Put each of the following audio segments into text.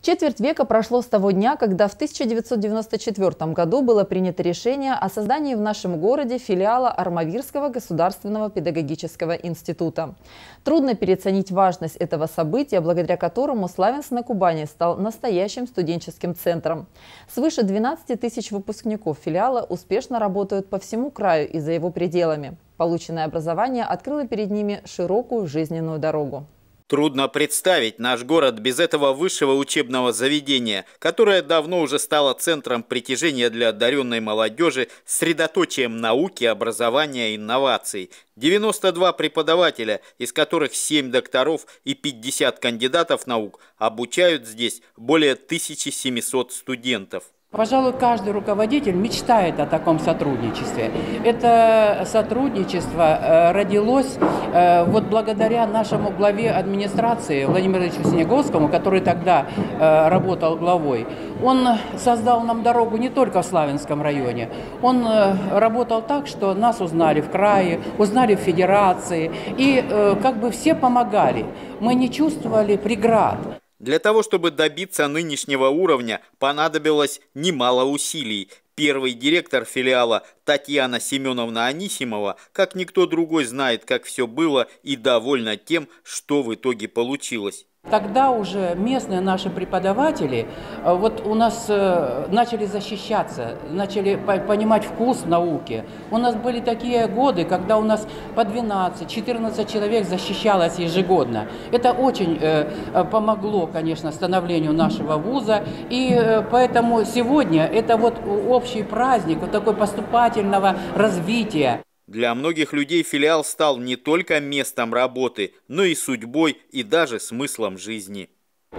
Четверть века прошло с того дня, когда в 1994 году было принято решение о создании в нашем городе филиала Армавирского государственного педагогического института. Трудно переоценить важность этого события, благодаря которому Славянск на Кубани стал настоящим студенческим центром. Свыше 12 тысяч выпускников филиала успешно работают по всему краю и за его пределами. Полученное образование открыло перед ними широкую жизненную дорогу. Трудно представить наш город без этого высшего учебного заведения, которое давно уже стало центром притяжения для одаренной молодежи, средоточием науки, образования и инноваций. 92 преподавателя, из которых 7 докторов и 50 кандидатов наук, обучают здесь более 1700 студентов. Пожалуй, каждый руководитель мечтает о таком сотрудничестве. Это сотрудничество э, родилось э, вот благодаря нашему главе администрации Владимиру Ильичу Снеговскому, который тогда э, работал главой. Он создал нам дорогу не только в Славянском районе. Он работал так, что нас узнали в крае, узнали в федерации. И как бы все помогали. Мы не чувствовали преград. Для того, чтобы добиться нынешнего уровня, понадобилось немало усилий. Первый директор филиала Татьяна Семеновна Анисимова, как никто другой знает, как все было и довольна тем, что в итоге получилось. Тогда уже местные наши преподаватели э, вот у нас э, начали защищаться, начали понимать вкус науки. У нас были такие годы, когда у нас по 12-14 человек защищалось ежегодно. Это очень э, помогло, конечно, становлению нашего вуза. И поэтому сегодня это вот общий праздник вот такой поступательного развития. Для многих людей филиал стал не только местом работы, но и судьбой и даже смыслом жизни.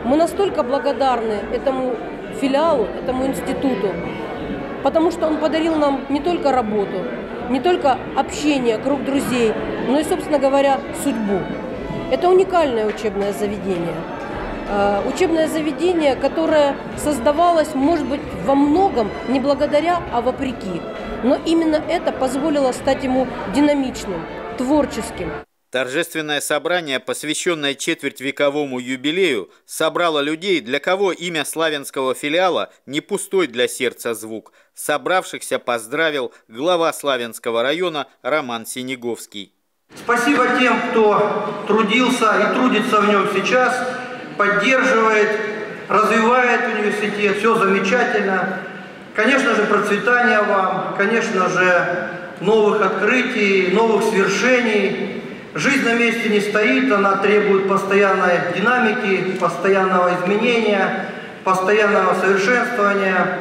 Мы настолько благодарны этому филиалу, этому институту, потому что он подарил нам не только работу, не только общение, круг друзей, но и, собственно говоря, судьбу. Это уникальное учебное заведение. Э, учебное заведение, которое создавалось, может быть, во многом не благодаря, а вопреки. Но именно это позволило стать ему динамичным, творческим. Торжественное собрание, посвященное четвертьвековому юбилею, собрало людей, для кого имя славянского филиала не пустой для сердца звук. Собравшихся поздравил глава Славянского района Роман Синеговский. Спасибо тем, кто трудился и трудится в нем сейчас, поддерживает, развивает университет, все замечательно. Конечно же, процветания вам, конечно же, новых открытий, новых свершений. Жизнь на месте не стоит, она требует постоянной динамики, постоянного изменения, постоянного совершенствования.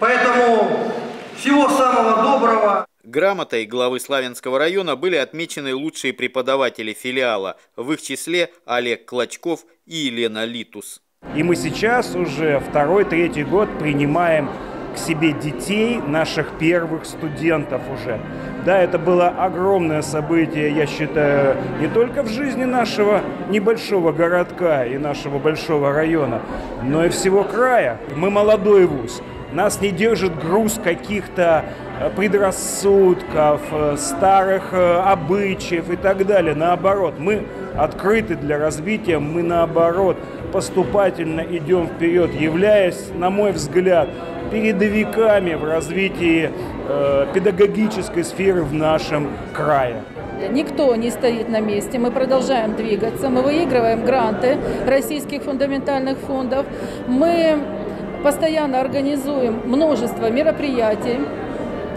Поэтому всего самого доброго. Грамотой главы Славянского района были отмечены лучшие преподаватели филиала, в их числе Олег Клочков и Елена Литус. И мы сейчас уже второй-третий год принимаем к себе детей, наших первых студентов уже. Да, это было огромное событие, я считаю, не только в жизни нашего небольшого городка и нашего большого района, но и всего края. Мы молодой вуз. Нас не держит груз каких-то э, предрассудков, э, старых э, обычаев и так далее. Наоборот, мы открыты для развития, мы наоборот поступательно идем вперед, являясь, на мой взгляд, передовиками в развитии э, педагогической сферы в нашем крае. Никто не стоит на месте, мы продолжаем двигаться, мы выигрываем гранты российских фундаментальных фондов, мы постоянно организуем множество мероприятий,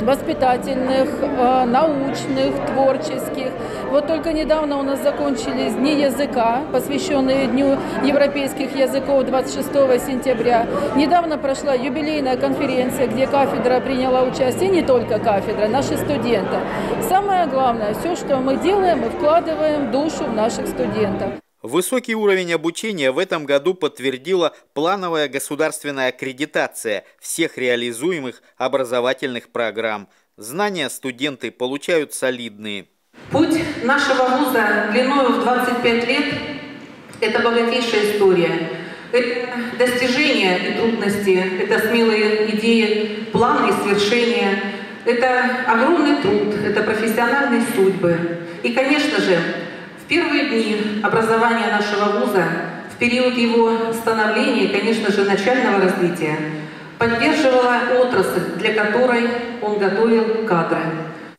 воспитательных, э, научных, творческих. Вот только недавно у нас закончились Дни языка, посвященные Дню европейских языков 26 сентября. Недавно прошла юбилейная конференция, где кафедра приняла участие, не только кафедра, наши студенты. Самое главное, все, что мы делаем, мы вкладываем душу в наших студентов. Высокий уровень обучения в этом году подтвердила плановая государственная аккредитация всех реализуемых образовательных программ. Знания студенты получают солидные. Путь нашего вуза длиной в 25 лет – это богатейшая история. Это достижения и трудности, это смелые идеи, планы и свершения, это огромный труд, это профессиональные судьбы. И, конечно же, первые дни образования нашего вуза, в период его становления и, конечно же, начального развития поддерживала отрасль, для которой он готовил кадры.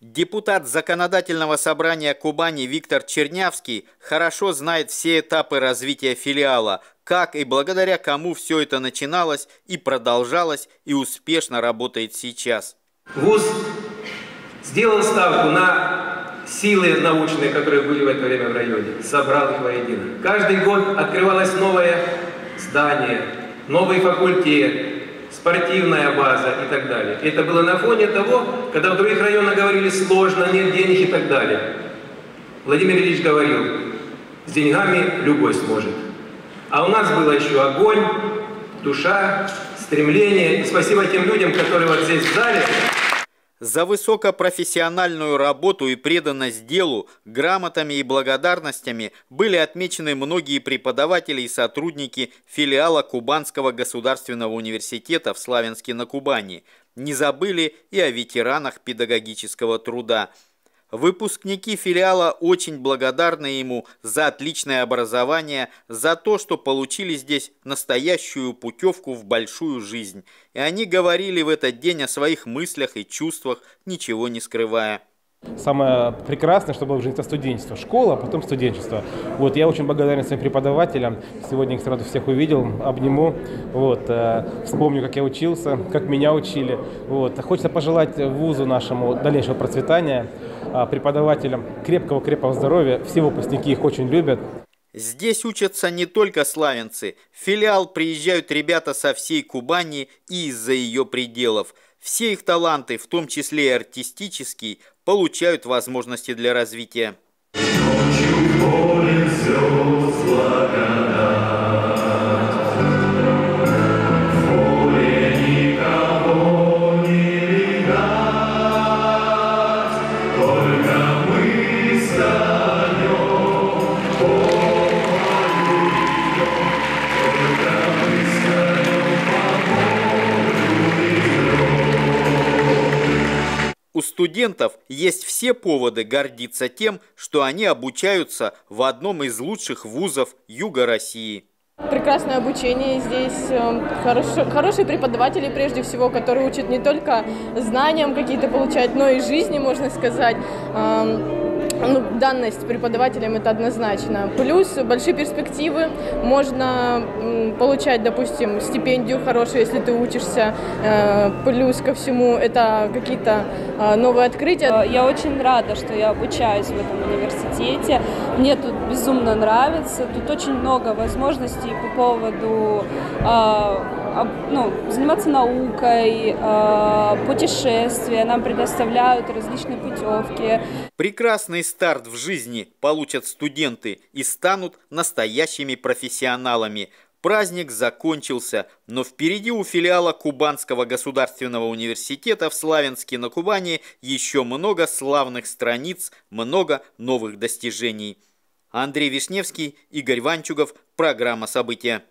Депутат Законодательного собрания Кубани Виктор Чернявский хорошо знает все этапы развития филиала, как и благодаря кому все это начиналось и продолжалось и успешно работает сейчас. ВУЗ сделал ставку на силы научные, которые были в это время в районе, собрал их воедино. Каждый год открывалось новое здание, новый факультет, спортивная база и так далее. Это было на фоне того, когда в других районах говорили сложно, нет денег и так далее. Владимир Ильич говорил, с деньгами любой сможет. А у нас было еще огонь, душа, стремление. И спасибо тем людям, которые вот здесь в зале за высокопрофессиональную работу и преданность делу грамотами и благодарностями были отмечены многие преподаватели и сотрудники филиала Кубанского государственного университета в Славянске на Кубани. Не забыли и о ветеранах педагогического труда – Выпускники филиала очень благодарны ему за отличное образование, за то, что получили здесь настоящую путевку в большую жизнь. И они говорили в этот день о своих мыслях и чувствах, ничего не скрывая. Самое прекрасное, что было в жизни, это студенчество. Школа, а потом студенчество. Вот, я очень благодарен своим преподавателям. Сегодня их сразу всех увидел, обниму. Вот, э, вспомню, как я учился, как меня учили. Вот. Хочется пожелать вузу нашему дальнейшего процветания, преподавателям крепкого-крепкого здоровья. Все выпускники их очень любят. Здесь учатся не только славянцы. В филиал приезжают ребята со всей Кубани и из-за ее пределов. Все их таланты, в том числе и артистические, получают возможности для развития. У студентов есть все поводы гордиться тем, что они обучаются в одном из лучших вузов Юга России. Прекрасное обучение здесь, эм, хорошие, хорошие преподаватели прежде всего, которые учат не только знаниям какие-то получать, но и жизни, можно сказать. Ну, данность преподавателям это однозначно. Плюс большие перспективы. Можно получать, допустим, стипендию хорошую, если ты учишься. Э, плюс ко всему это какие-то э, новые открытия. Я очень рада, что я обучаюсь в этом университете. Мне тут безумно нравится. Тут очень много возможностей по поводу э, ну, заниматься наукой, путешествия, нам предоставляют различные путевки. Прекрасный старт в жизни получат студенты и станут настоящими профессионалами. Праздник закончился, но впереди у филиала Кубанского государственного университета в Славянске на Кубани еще много славных страниц, много новых достижений. Андрей Вишневский, Игорь Ванчугов, программа «События».